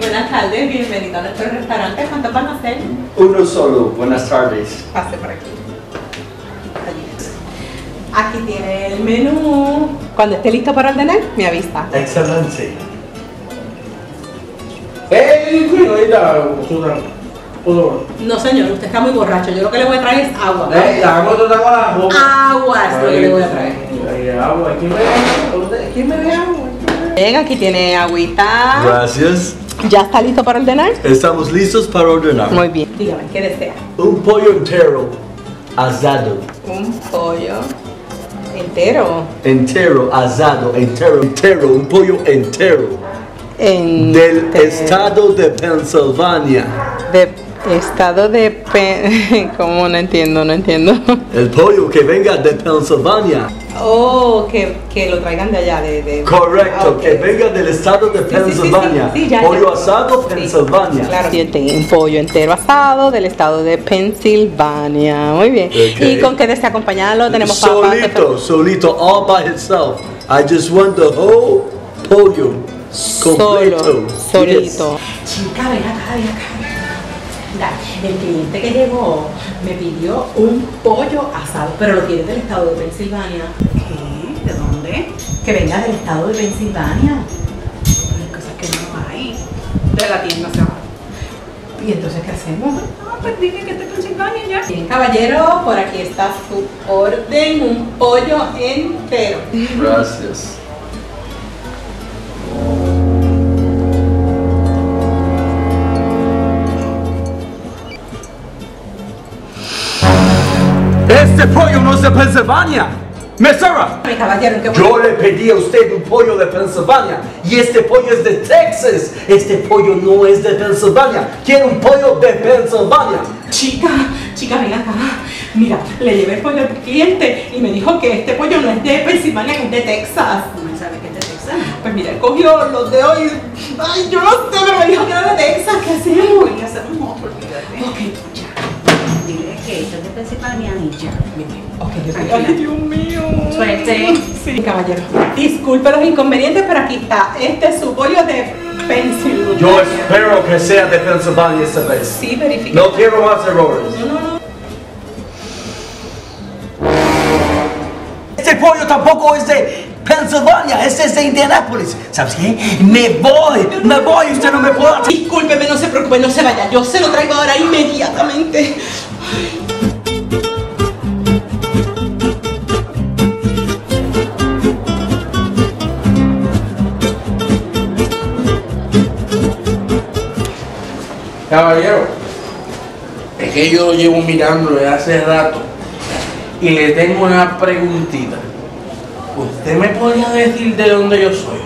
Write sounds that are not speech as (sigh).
Buenas tardes, bienvenido a nuestro restaurante. ¿Cuántos van a ser? Uno solo, buenas tardes. Pase por aquí. Aquí tiene el menú. Cuando esté listo para ordenar, me avisa. Excelente. No señor, usted está muy borracho. Yo lo que le voy a traer es agua. ¿Eh? ¿no? Agua es lo que le voy a traer. Agua, ¿quién me ve agua? ¿Quién me ve agua? Llega, aquí tiene agüita. Gracias. ¿Ya está listo para ordenar? Estamos listos para ordenar. Muy bien. Dígame, ¿qué desea? Un pollo entero. Asado. Un pollo entero. Entero, asado, entero, entero, un pollo entero. En Del estado de Pennsylvania. De estado de... Pe- (laughs) ¿Cómo? No entiendo, no entiendo. El pollo que venga de Pennsylvania. Oh, que, que lo traigan de allá, de... de- Correcto, Ah, que venga del estado de Sí, sí, sí, sí, Pennsylvania. sí, ya, pollo ya. asado, Sí, Pennsylvania. Claro, un pollo entero asado del estado de Pensilvania. Muy bien. ¿Y con qué desea acompañarlo? Tenemos. Solito, solito, all by itself. I just want the whole pollo completo. Solo, solito. Yes. El cliente que llegó me pidió un pollo asado, pero lo quiere del estado de Pensilvania. ¿Qué? ¿De dónde? Que venga del estado de Pensilvania. Hay cosas que no hay. De la tienda se va. ¿Y entonces qué hacemos? Ah, pues dile que es de Pensilvania ya. Bien, caballero, por aquí está su orden, un pollo entero. Gracias. Este pollo no es de Pennsylvania. Mesera, Mi caballero, ¿qué yo le pedí a usted un pollo de Pennsylvania y este pollo es de Texas. Este pollo no es de Pennsylvania. Quiero un pollo de Pennsylvania. Chica, chica, ven acá. Mira, le llevé el pollo al cliente y me dijo que este pollo no es de Pensilvania, que es de Texas. ¿Cómo sabe que es de Texas? Pues mira, él cogió los de hoy. Ay, yo no sé, pero me dijo que era de Texas. Pensilvania y. Ay, Dios mío. Suerte. Sí, caballero. Disculpe los inconvenientes, pero aquí está. Este es su pollo de Pensilvania. Yo espero que sea de Pennsylvania esta vez. Sí, verifique. No quiero más errores. No, no, no. Este pollo tampoco es de Pennsylvania, este es de Indianapolis. ¿Sabes qué? Me voy, me voy, usted no me puede. Discúlpeme, no se preocupe, no se vaya. Yo se lo traigo ahora inmediatamente. Caballero, es que yo lo llevo mirando desde hace rato y le tengo una preguntita. ¿Usted me podría decir de dónde yo soy?